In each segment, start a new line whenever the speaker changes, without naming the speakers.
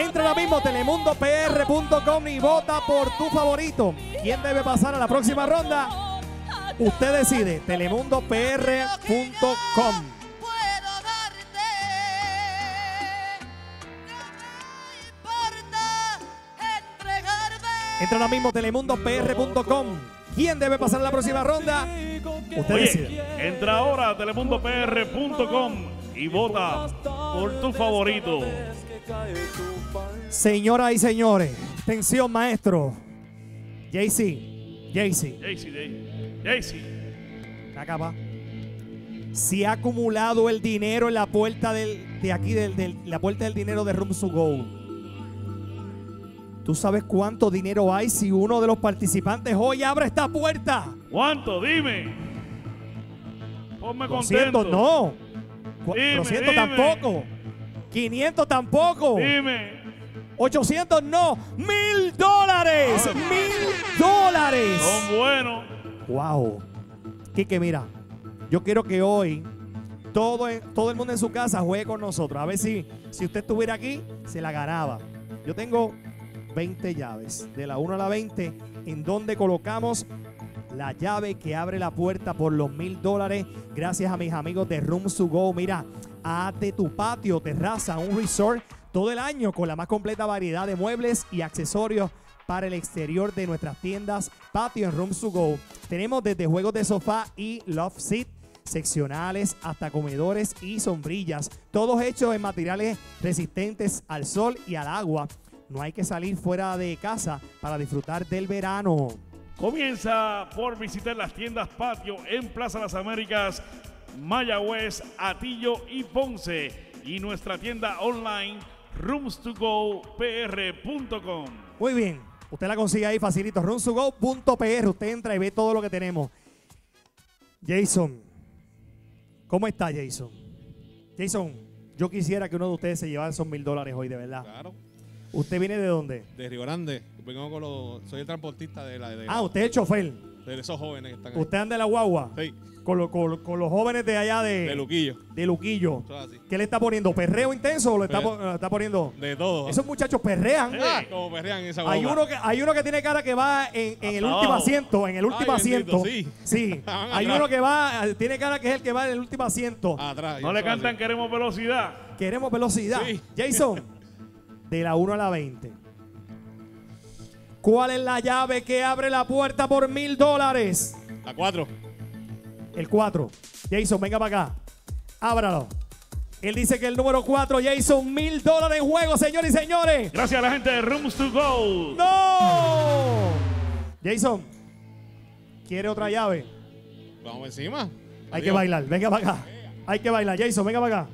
Entra ahora mismo telemundopr.com y vota por tu favorito. ¿Quién debe pasar a la próxima ronda? Usted decide. telemundopr.com. Entra ahora mismo a telemundopr.com. ¿Quién debe pasar a la próxima ronda? Usted decide.
Oye, entra ahora a telemundopr.com y vota por tu favorito.
Señoras y señores, atención maestro. JC,
Jaycee, Jay- Jaycee.
acaba. Si ha acumulado el dinero en la puerta del, de aquí, del, del- la puerta del dinero de Room to Go. ¿Tú sabes cuánto dinero hay si uno de los participantes hoy abre esta puerta?
¿Cuánto? Dime. Ponme
200
contento.
no.
Dime,
200
dime.
tampoco. 500 tampoco.
Dime.
800 no. ¡Mil dólares! ¡Mil dólares!
Son buenos.
Wow. Quique, mira, yo quiero que hoy todo, todo el mundo en su casa juegue con nosotros. A ver si, si usted estuviera aquí, se la ganaba. Yo tengo 20 llaves, de la 1 a la 20, en donde colocamos la llave que abre la puerta por los mil dólares. Gracias a mis amigos de Rooms to Go. Mira, hazte tu patio, terraza, un resort todo el año con la más completa variedad de muebles y accesorios para el exterior de nuestras tiendas Patio en Rooms to Go. Tenemos desde juegos de sofá y love seat, seccionales hasta comedores y sombrillas, todos hechos en materiales resistentes al sol y al agua. No hay que salir fuera de casa para disfrutar del verano.
Comienza por visitar las tiendas Patio en Plaza Las Américas, Mayagüez, Atillo y Ponce. Y nuestra tienda online roomstogopr.com.
Muy bien, usted la consigue ahí facilito, runsugo.pr, usted entra y ve todo lo que tenemos. Jason, ¿cómo está Jason? Jason, yo quisiera que uno de ustedes se llevara esos mil dólares hoy, de verdad.
Claro.
¿Usted viene de dónde?
De Río Grande. Vengo con los, soy el transportista de, la, de,
Ah, usted es el chofer.
de esos jóvenes que están ahí.
Usted anda en la guagua
Sí,
con, lo- con- con los jóvenes de allá de,
de Luquillo.
de Luquillo.
Eso es así.
¿Qué le está poniendo? ¿Perreo intenso o le está, po- está poniendo?
De todo.
Esos muchachos perrean.
Ah, como perrean esa
Hay
guagua.
uno, que, hay uno que tiene cara que va en, en el último
abajo.
asiento, en el último
Ay, bendito,
asiento.
sí.
Hay
Atrás.
uno que va, tiene cara que es el que va en el último asiento.
Atrás.
No le cantan
así.
queremos velocidad.
Queremos velocidad.
Sí.
Jason, de la 1 a la 20. ¿Cuál es la llave que abre la puerta por mil dólares?
A cuatro.
El 4. Jason, venga para acá. Ábralo. Él dice que el número 4, Jason, mil dólares en juego, señores y señores.
Gracias a la gente de Rooms to Go.
¡No! Jason, ¿quiere otra llave?
Vamos encima.
Hay que bailar, venga para acá. Hay que bailar. Jason, venga para acá.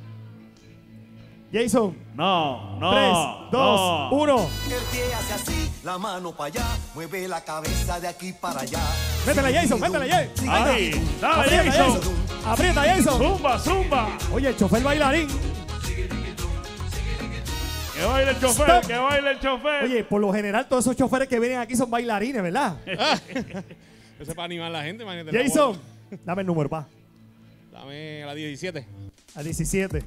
Jason,
No, no.
3, 2,
no.
1.
El pie hace así, la mano para allá, mueve la cabeza de aquí para allá.
Métele, Jason, métele, Jason.
Ahí, dale,
Aprieta,
Jason.
Aprieta, Jason.
Zumba, zumba.
Oye, el chofer bailarín.
Que baile el chofer,
Stop.
que baile el chofer.
Oye, por lo general todos esos choferes que vienen aquí son bailarines, ¿verdad?
Eso es para animar a la gente, imagínate.
Jason, dame el número, pa.
Dame la 17.
A 17.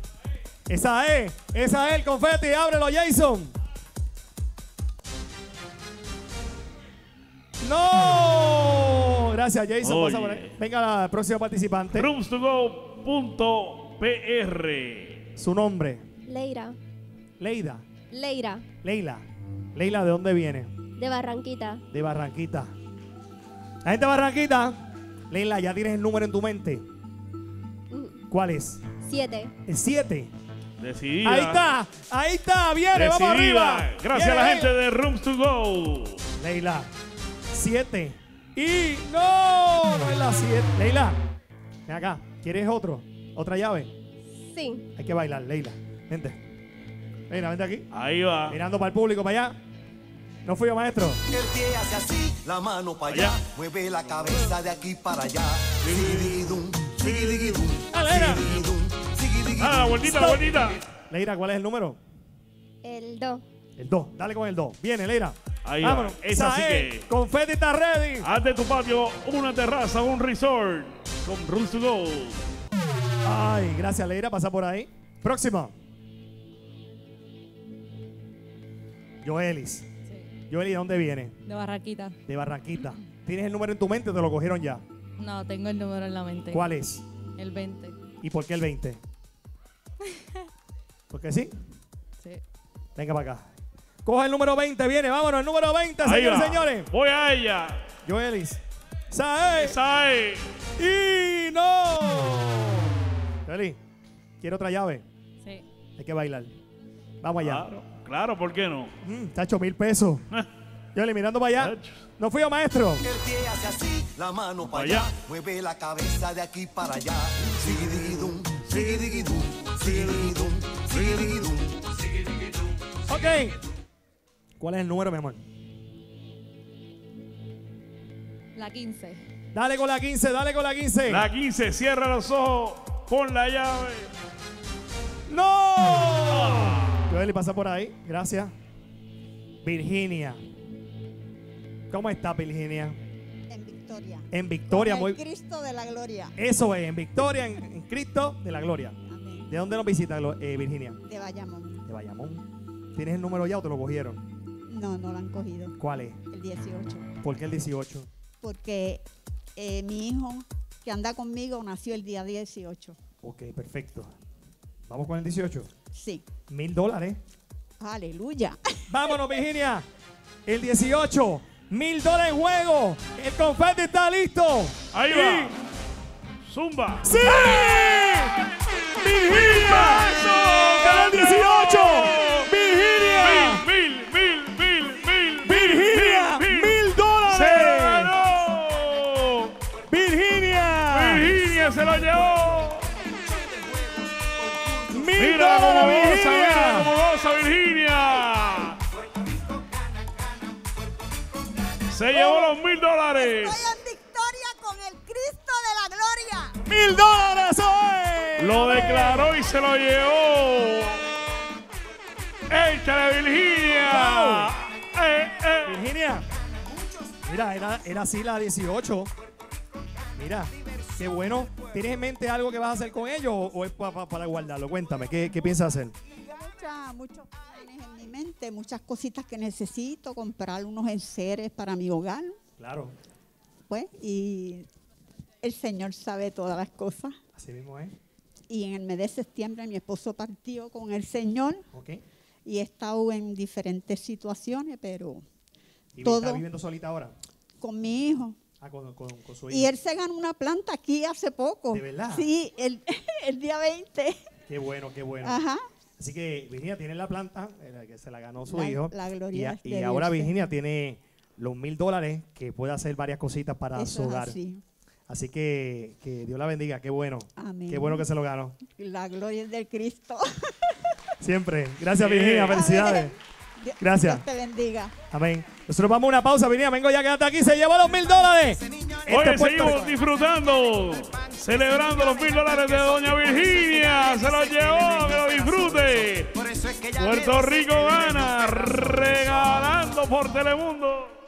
Esa es, esa es el confeti. Ábrelo, Jason. ¡No! Gracias, Jason.
Oye.
Pasa por ahí. Venga la próxima participante.
roomstogopr.
Su nombre,
Leira.
Leida.
Leira.
Leila. Leila, ¿de dónde viene?
De Barranquita.
De Barranquita. La gente de Barranquita. Leila, ya tienes el número en tu mente.
Mm,
¿Cuál es?
Siete.
El 7.
Decidida.
Ahí está, ahí está, viene, vamos
Decidida.
arriba.
Gracias a la
Viene,
gente de Rooms to Go.
Leila, 7. Y no, no es la 7. Leila, ven acá, ¿quieres otro? ¿Otra llave?
Sí.
Hay que bailar, Leila. Vente. Leila, vente aquí.
Ahí va.
Mirando para el público, para allá. No fui yo, maestro.
El pie hace así, la mano para allá,
Allá.
mueve la cabeza de aquí para allá.
Dale.
Ah, la vueltita, la
Stop.
vueltita.
Leila, ¿cuál es el número?
El 2.
El 2. Dale con el 2. Viene, Leila.
Ahí va.
Vámonos.
Esa sí
es.
que-
Confetti está ready.
Haz de tu patio una terraza, un resort con Rooms to Go.
Ay, gracias, Leira. Pasa por ahí. Próxima. Joelis.
Sí.
Joelis, ¿de dónde viene?
De Barraquita.
De Barranquita. ¿Tienes el número en tu mente o te lo cogieron ya?
No, tengo el número en la mente.
¿Cuál es?
El 20.
¿Y por qué el 20? ¿Porque sí?
Sí.
Venga para acá. Coge el número 20, viene, vámonos, el número 20,
Ahí
señores
va.
señores.
Voy a ella.
Joelis. ¡Sae!
Esa es.
¡Y no! Joelis, quiero otra llave.
Sí.
Hay que bailar. Vamos allá.
Claro, claro, ¿por qué no?
Mm, tacho, mil pesos. Joelis, mirando para allá. No fui yo, maestro.
El pie hace así, la mano para
allá.
allá. Mueve la cabeza de aquí para allá. Sigididum, sigididum, sigididum, sigididum.
Ok. ¿Cuál es el número, mi amor?
La 15.
Dale con la 15, dale con la 15.
La 15, cierra los ojos, pon la llave.
¡No! Joeli, pasa por ahí. Gracias. Virginia. ¿Cómo está Virginia?
En Victoria.
En Victoria, muy.
Cristo de la Gloria.
Eso es, en Victoria, en, en Cristo de la Gloria. ¿De dónde nos visita Glo- eh, Virginia?
De Bayamón.
De Bayamón. ¿Tienes el número ya o te lo cogieron?
No, no lo han cogido.
¿Cuál es?
El 18.
¿Por qué el 18?
Porque eh, mi hijo que anda conmigo nació el día 18.
Ok, perfecto. Vamos con el 18.
Sí.
Mil dólares.
Aleluya.
Vámonos, Virginia. El 18. Mil dólares en juego. El confeti está listo.
Ahí va. Zumba.
¡Sí! ¡Virginia! ¡Ganó el 18! ¡Virginia!
Mil, mil, mil, mil, mil.
¡Virginia!
mil, mil.
¡Mil
¡Se
dólares!
ganó!
¡Virginia!
Virginia se lo llevó.
¡Mil
Mira cómo
dólares,
goza, mira
Virginia!
cómo goza Virginia. Se llevó los mil dólares.
Estoy en victoria con el Cristo de la Gloria.
¡Mil dólares!
Lo declaró y se lo llevó. ¡Échale, Virginia! Eh, eh.
Virginia. Mira, era, era así la 18. Mira, qué bueno. ¿Tienes en mente algo que vas a hacer con ellos o, o es pa- pa- para guardarlo? Cuéntame, ¿qué, qué piensas hacer?
Mucha- muchos planes en mi mente, muchas cositas que necesito, comprar unos enseres para mi hogar.
Claro,
Pues, y el Señor sabe todas las cosas.
así mismo es.
Y en el mes de septiembre mi esposo partió con el Señor
¿Ok?
y he estado en diferentes situaciones, pero
¿Y
Todo.
está viviendo solita ahora?
con mi hijo.
Ah, con, con- con su
Y
hijo.
él se ganó una planta aquí hace poco.
¿De verdad?
Sí, el, el día 20.
Qué bueno, qué bueno.
Ajá.
Así que Virginia tiene la planta, eh, que se la ganó su
La-
hijo.
la
y
gloria es
y,
de
ahora Virginia tiene los mil dólares que puede hacer varias cositas para
Eso
su
es
hogar.
así.
Así que, que Dios la bendiga, qué bueno.
Amén.
Qué bueno que se lo ganó.
La gloria es del Cristo.
Siempre. Gracias. Virginia. Felicidades.
Dios-
Gracias.
Dios te bendiga.
Amén. Nosotros vamos a una pausa, Virginia. Vengo ya, quédate aquí. Se lleva los mil dólares. Este
Oye,
es Puerto
seguimos disfrutando, celebrando los mil dólares de Doña Virginia. Se los llevó, que lo disfrute.
Por eso es que ella
Puerto Rico gana, regalando por Telemundo.